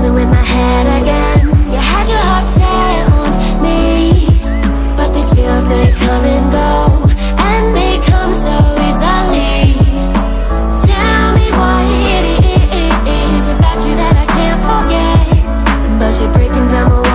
messing with my head again. You had your heart set on me But these feels, they come and go And they come so easily. Tell me what it is about you that I can't forget. But you're breaking down my